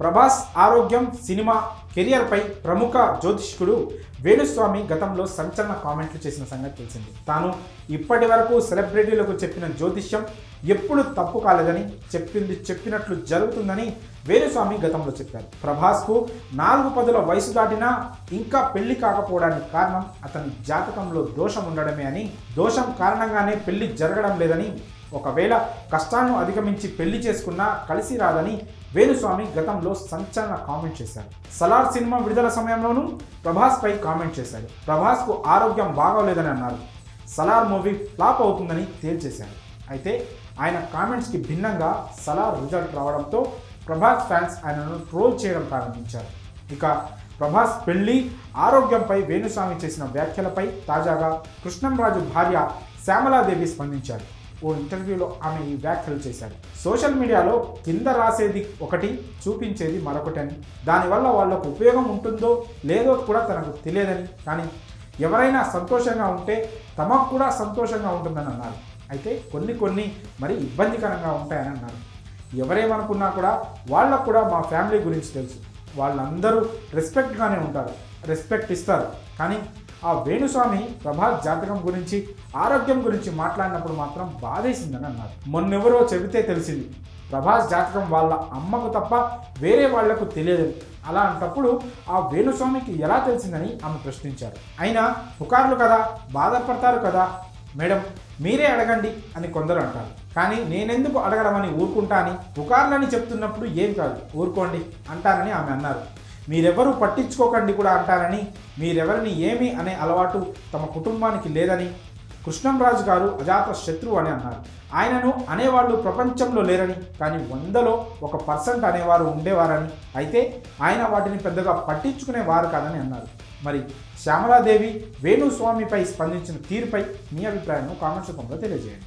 ప్రభాస్ ఆరోగ్యం సినిమా కెరియర్పై ప్రముఖ జ్యోతిష్కుడు వేణుస్వామి గతంలో సంచలన కామెంట్లు చేసిన సంగతి తెలిసింది. తాను ఇప్పటి వరకు సెలబ్రిటీలకు చెప్పిన జ్యోతిష్యం ఎప్పుడు తప్పు కాలేదని చెప్పింది చెప్పినట్లు జరుగుతుందని వేణుస్వామి గతంలో చెప్పారు. ప్రభాస్కు నాలుగు పదుల వయసు దాటినా ఇంకా పెళ్ళి కాకపోవడానికి కారణం అతని జాతకంలో దోషం ఉండడమే అని దోషం కారణంగానే పెళ్ళి జరగడం లేదని ఒకవేళ కష్టాలను అధిగమించి పెళ్ళి చేసుకున్నా కలిసి రాదని వేణుస్వామి గతంలో సంచలన కామెంట్ చేశారు. సలార్ సినిమా విడుదల సమయంలోనూ ప్రభాస్ పై కామెంట్ చేశారు. ప్రభాస్కు ఆరోగ్యం బాగోలేదని అన్నారు. సలార్ మూవీ ఫ్లాప్ అవుతుందని తేల్చేశారు. అయితే ఆయన కామెంట్స్కి భిన్నంగా సలార్ రిజల్ట్ రావడంతో ప్రభాస్ ఫ్యాన్స్ ఆయనను ట్రోల్ చేయడం ప్రారంభించారు. ఇక ప్రభాస్ పెళ్ళి ఆరోగ్యంపై వేణుస్వామి చేసిన వ్యాఖ్యలపై తాజాగా కృష్ణంరాజు భార్య శ్యామలాదేవి స్పందించారు. ఓ ఇంటర్వ్యూలో ఆమె ఈ వ్యాఖ్యలు చేశారు. సోషల్ మీడియాలో కింద రాసేది ఒకటి చూపించేది మరొకటి అని దానివల్ల వాళ్ళకు ఉపయోగం ఉంటుందో లేదో కూడా తనకు తెలియదని. కానీ ఎవరైనా సంతోషంగా ఉంటే తమకు కూడా సంతోషంగా ఉంటుందని అన్నారు. అయితే కొన్ని కొన్ని మరి ఇబ్బందికరంగా ఉంటాయని అన్నారు. ఎవరేమనుకున్నా కూడా వాళ్ళకు కూడా మా ఫ్యామిలీ గురించి తెలుసు. వాళ్ళందరూ రెస్పెక్ట్గానే ఉంటారు. రెస్పెక్ట్ ఇస్తారు. కానీ ఆ వేణుస్వామి ప్రభాస్ జాతకం గురించి ఆరోగ్యం గురించి మాట్లాడినప్పుడు మాత్రం బాధేసిందని అన్నారు. మొన్నెవరో చెబితే తెలిసింది. ప్రభాస్ జాతకం వాళ్ళ అమ్మకు తప్ప వేరే వాళ్ళకు తెలియదు. అలా అంటప్పుడు ఆ వేణుస్వామికి ఎలా తెలిసిందని ఆమె ప్రశ్నించారు. అయినా పుకార్లు కదా బాధపడతారు కదా? మేడం మీరే అడగండి అని కొందరు అంటారు. కానీ నేనెందుకు అడగడమని ఊరుకుంటా అని పుకార్లని చెప్తున్నప్పుడు ఏం కాదు. ఊరుకోండి అంటారని ఆమె అన్నారు. మీరెవరూ పట్టించుకోకండి కూడా అంటారని మీరెవరిని ఏమి అనే అలవాటు తమ కుటుంబానికి లేదని కృష్ణంరాజు గారు అజాత శత్రువు అని అన్నారు. ఆయనను అనేవాళ్ళు ప్రపంచంలో లేరని కానీ వందలో ఒక పర్సెంట్ అనేవారు ఉండేవారని అయితే ఆయన వాటిని పెద్దగా పట్టించుకునేవారు కాదని అన్నారు. మరి శ్యామలాదేవి వేణుస్వామిపై స్పందించిన తీరుపై మీ అభిప్రాయాన్ని కామెంట్స్ రూపంలో తెలియజేయండి.